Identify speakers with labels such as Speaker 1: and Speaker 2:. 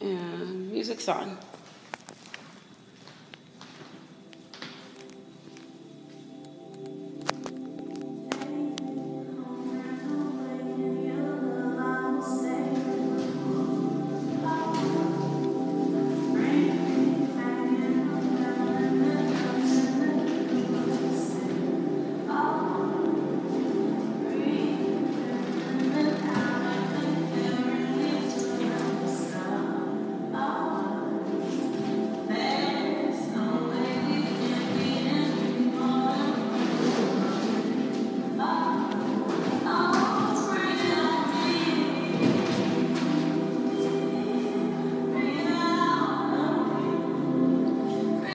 Speaker 1: And music's on.